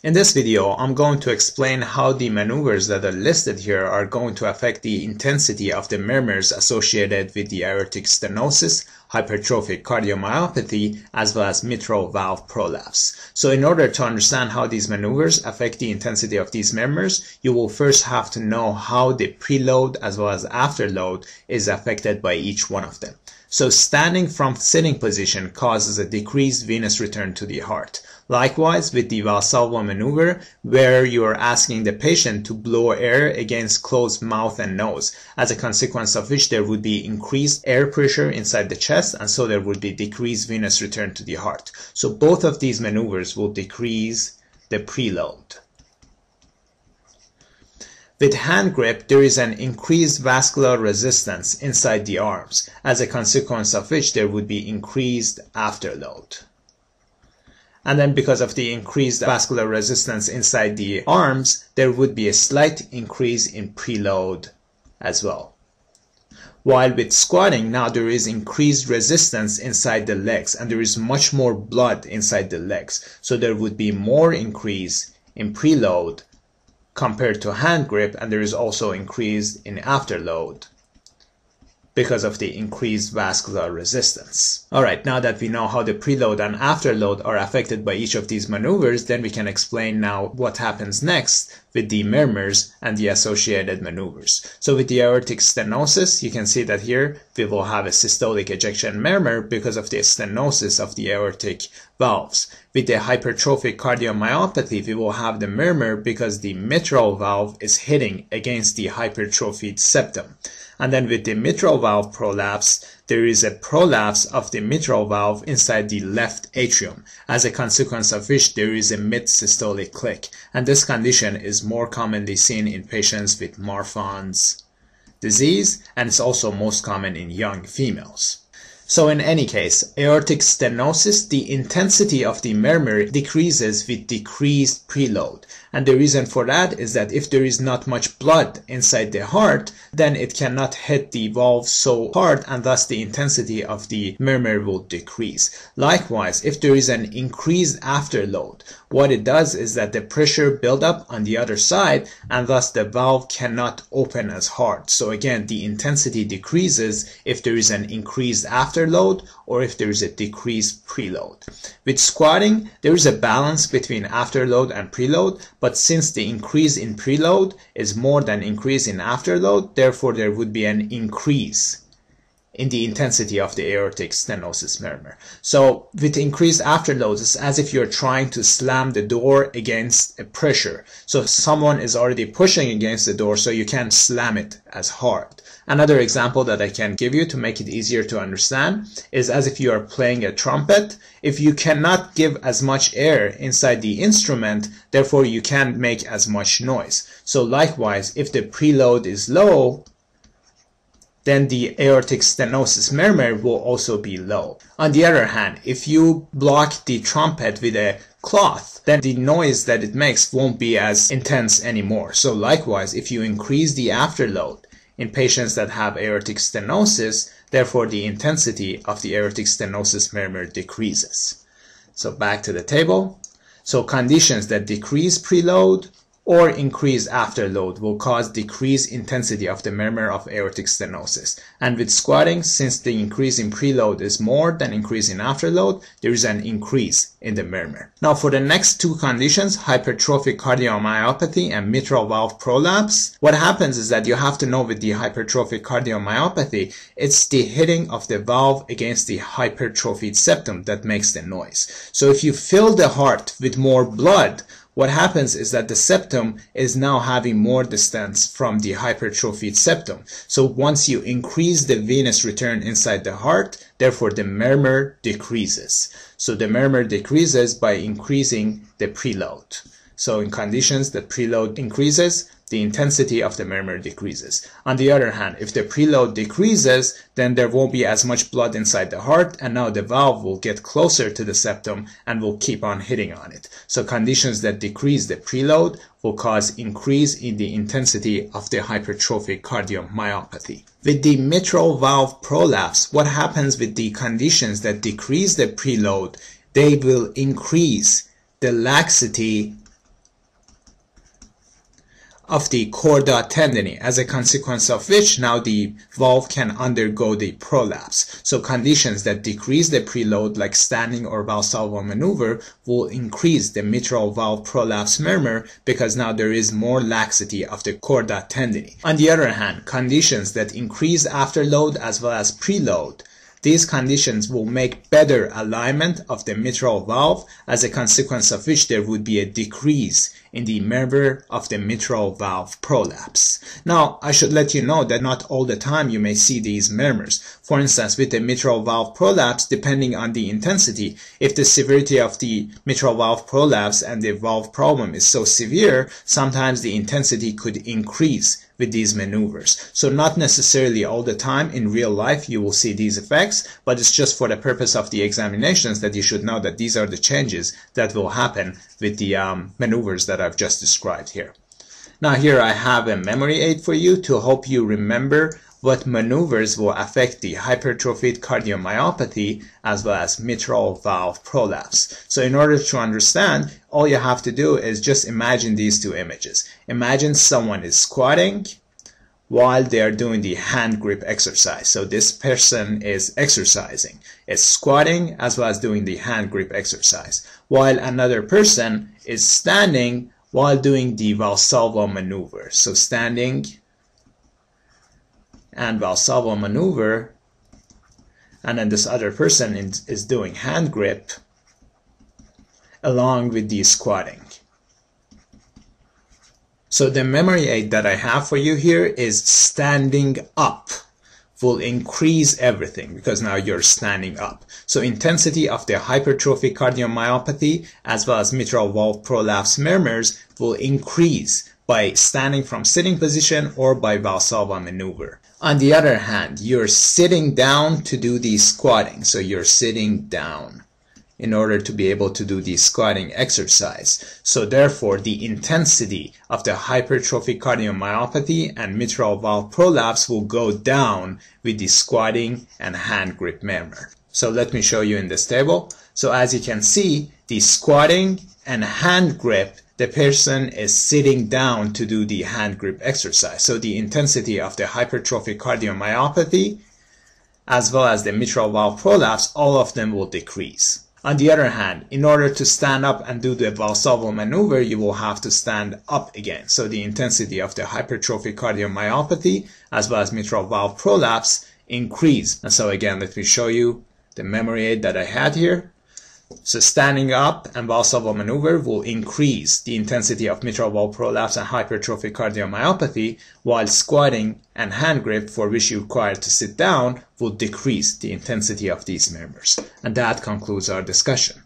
In this video, I'm going to explain how the maneuvers that are listed here are going to affect the intensity of the murmurs associated with the aortic stenosis, hypertrophic cardiomyopathy, as well as mitral valve prolapse. So in order to understand how these maneuvers affect the intensity of these murmurs, you will first have to know how the preload as well as afterload is affected by each one of them. So standing from sitting position causes a decreased venous return to the heart. Likewise with the Valsalva maneuver where you are asking the patient to blow air against closed mouth and nose, as a consequence of which there would be increased air pressure inside the chest and so there would be decreased venous return to the heart. So both of these maneuvers will decrease the preload. With hand grip, there is an increased vascular resistance inside the arms, as a consequence of which there would be increased afterload. And then because of the increased vascular resistance inside the arms, there would be a slight increase in preload as well. While with squatting, now there is increased resistance inside the legs and there is much more blood inside the legs. So there would be more increase in preload compared to hand grip and there is also increase in afterload because of the increased vascular resistance. Alright, now that we know how the preload and afterload are affected by each of these maneuvers, then we can explain now what happens next with the murmurs and the associated maneuvers. So with the aortic stenosis, you can see that here we will have a systolic ejection murmur because of the stenosis of the aortic valves. With the hypertrophic cardiomyopathy, we will have the murmur because the mitral valve is hitting against the hypertrophied septum. And then with the mitral valve prolapse, there is a prolapse of the mitral valve inside the left atrium, as a consequence of which there is a mid-systolic click. And this condition is more commonly seen in patients with Marfan's disease, and it's also most common in young females. So in any case, aortic stenosis, the intensity of the murmur decreases with decreased preload. And the reason for that is that if there is not much blood inside the heart, then it cannot hit the valve so hard and thus the intensity of the murmur will decrease. Likewise, if there is an increased afterload, what it does is that the pressure build up on the other side and thus the valve cannot open as hard. So again, the intensity decreases if there is an increased afterload or if there is a decreased preload. With squatting, there is a balance between afterload and preload, but since the increase in preload is more than increase in afterload, therefore there would be an increase in the intensity of the aortic stenosis murmur. So with increased afterload, it's as if you're trying to slam the door against a pressure. So someone is already pushing against the door, so you can't slam it as hard. Another example that I can give you to make it easier to understand is as if you are playing a trumpet. If you cannot give as much air inside the instrument, therefore you can't make as much noise. So likewise, if the preload is low, then the aortic stenosis murmur will also be low. On the other hand, if you block the trumpet with a cloth, then the noise that it makes won't be as intense anymore. So likewise, if you increase the afterload, in patients that have aortic stenosis, therefore the intensity of the aortic stenosis murmur decreases. So back to the table. So conditions that decrease preload or increase afterload will cause decreased intensity of the murmur of aortic stenosis. And with squatting, since the increase in preload is more than increase in afterload, there is an increase in the murmur. Now for the next two conditions, hypertrophic cardiomyopathy and mitral valve prolapse, what happens is that you have to know with the hypertrophic cardiomyopathy, it's the hitting of the valve against the hypertrophied septum that makes the noise. So if you fill the heart with more blood, what happens is that the septum is now having more distance from the hypertrophied septum. So once you increase the venous return inside the heart, therefore the murmur decreases. So the murmur decreases by increasing the preload. So in conditions that preload increases, the intensity of the murmur decreases. On the other hand, if the preload decreases, then there won't be as much blood inside the heart, and now the valve will get closer to the septum and will keep on hitting on it. So conditions that decrease the preload will cause increase in the intensity of the hypertrophic cardiomyopathy. With the mitral valve prolapse, what happens with the conditions that decrease the preload? They will increase the laxity of the chorda tendineae, as a consequence of which now the valve can undergo the prolapse. So conditions that decrease the preload like standing or Valsalva maneuver will increase the mitral valve prolapse murmur because now there is more laxity of the chorda tendineae. On the other hand, conditions that increase afterload as well as preload these conditions will make better alignment of the mitral valve as a consequence of which there would be a decrease in the murmur of the mitral valve prolapse. Now, I should let you know that not all the time you may see these murmurs. For instance, with the mitral valve prolapse, depending on the intensity, if the severity of the mitral valve prolapse and the valve problem is so severe, sometimes the intensity could increase with these maneuvers. So not necessarily all the time in real life you will see these effects, but it's just for the purpose of the examinations that you should know that these are the changes that will happen with the um, maneuvers that I've just described here. Now here I have a memory aid for you to help you remember what maneuvers will affect the hypertrophied cardiomyopathy as well as mitral valve prolapse. So in order to understand, all you have to do is just imagine these two images. Imagine someone is squatting while they are doing the hand grip exercise. So this person is exercising, is squatting as well as doing the hand grip exercise, while another person is standing while doing the Valsalva maneuver. So standing and Valsalva maneuver, and then this other person is, is doing hand grip along with the squatting. So the memory aid that I have for you here is standing up will increase everything because now you're standing up. So intensity of the hypertrophic cardiomyopathy as well as mitral valve prolapse murmurs will increase by standing from sitting position or by Valsalva maneuver. On the other hand, you're sitting down to do the squatting. So you're sitting down in order to be able to do the squatting exercise. So therefore, the intensity of the hypertrophic cardiomyopathy and mitral valve prolapse will go down with the squatting and hand grip murmur. So let me show you in this table. So as you can see, the squatting and hand grip the person is sitting down to do the hand grip exercise. So the intensity of the hypertrophic cardiomyopathy as well as the mitral valve prolapse, all of them will decrease. On the other hand, in order to stand up and do the Valsalva maneuver, you will have to stand up again. So the intensity of the hypertrophic cardiomyopathy as well as mitral valve prolapse increase. And so again, let me show you the memory aid that I had here. So standing up and Valsalva maneuver will increase the intensity of mitral valve prolapse and hypertrophic cardiomyopathy, while squatting and hand grip, for which you require to sit down, will decrease the intensity of these murmurs. And that concludes our discussion.